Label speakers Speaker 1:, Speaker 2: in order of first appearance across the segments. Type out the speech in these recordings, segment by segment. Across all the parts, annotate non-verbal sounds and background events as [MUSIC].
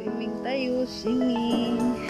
Speaker 1: Swimming tayo, singing.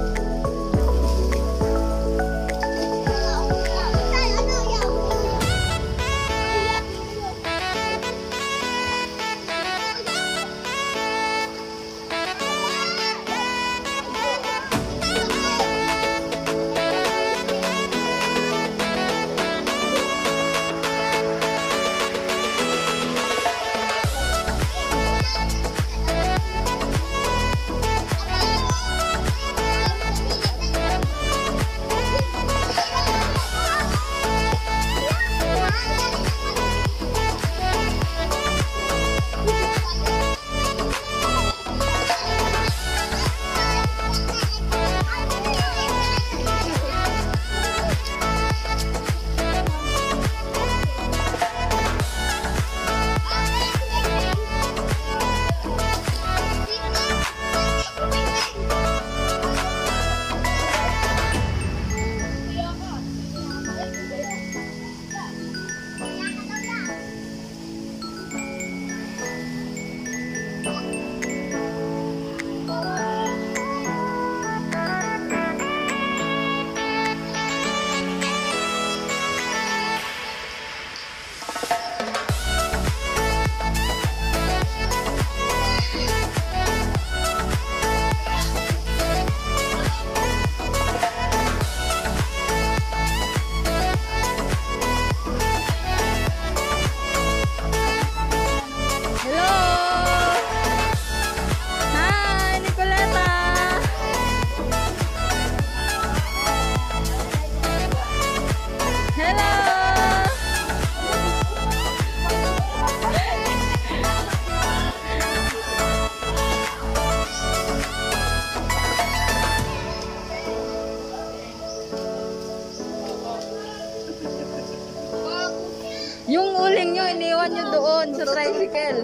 Speaker 1: iniwan nyo doon sa tricycle.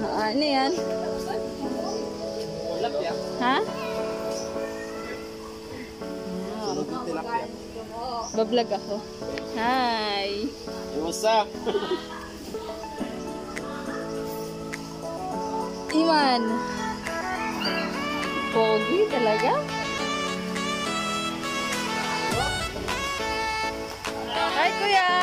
Speaker 1: Ah, ano yan? Ha? Bablog ako. Hi!
Speaker 2: What's up?
Speaker 1: Iman! Pogi talaga? Hi, kuya!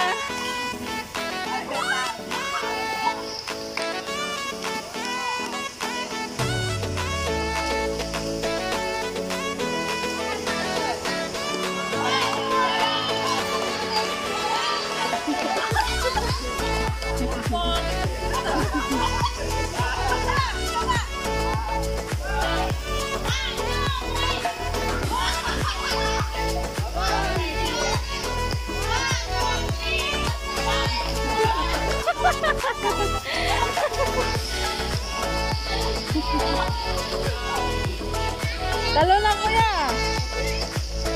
Speaker 1: Talo na, kuya!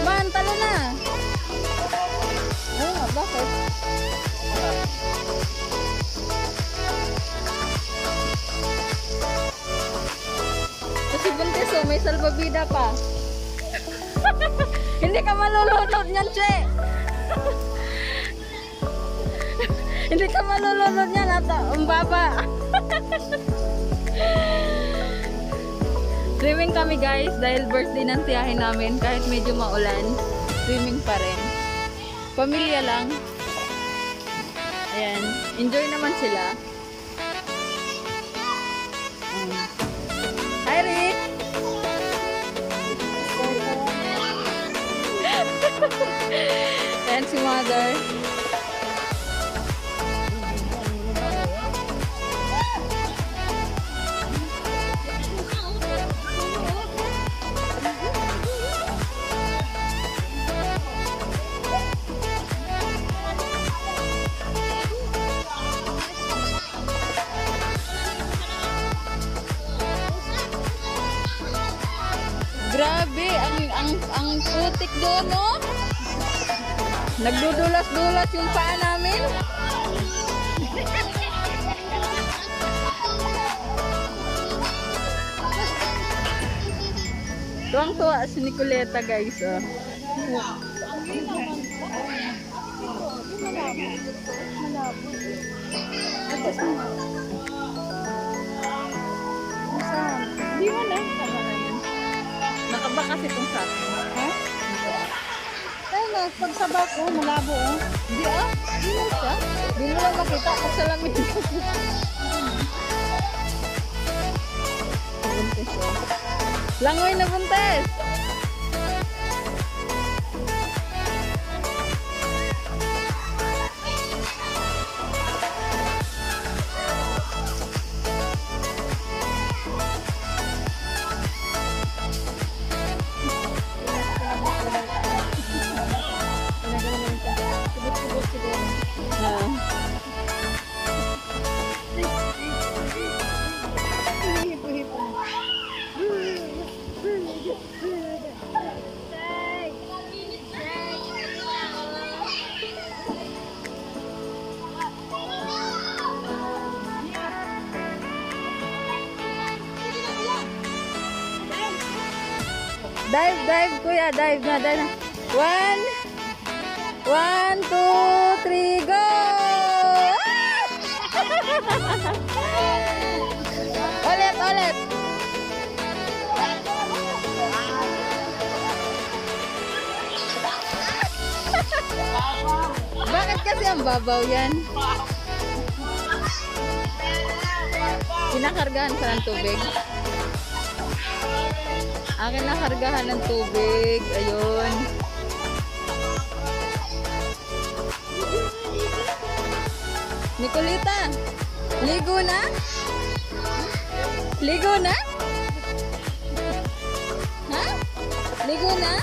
Speaker 1: Man, talo na! Ano nga, bakit? Kasi buntis oh, may salbabida pa. [LAUGHS] Hindi ka malulunod niyan, che. [LAUGHS] Hindi ka malulunod niya. Nata, ang baba. [LAUGHS] Swimming kami guys dahil birthday ng tiyahin namin kahit medyo maulan. Swimming pa rin. Pamilya lang. Ayan. Enjoy naman sila. Hi Rick! [LAUGHS] Ayan si mother. Grabe, ang ang ang putik doon, no? Nagdudulas-dulas yung paa namin. Tuwang-tuwa si Nicoleta, guys, oh. Hindi mo na. Tama na yun. Nakaba kasi itong sa akin. Ha?
Speaker 2: Ay, na, pag sa bako, malabo oh.
Speaker 1: Hindi ah. Hindi siya. Hindi mo lang makita pag salamin. [LAUGHS] Buntis oh. Langoy na buntis! Dive, dive, kuya. Dive na, dive na. One. One, two, three, go! [LAUGHS] ulit, ulit. [LAUGHS] Bakit kasi ang babaw yan? Kinakargahan ka ng tubig. Akin na kargahan ng tubig. Ayun. Nicolita, ligo na? Ligo na? Ha? Ligo na?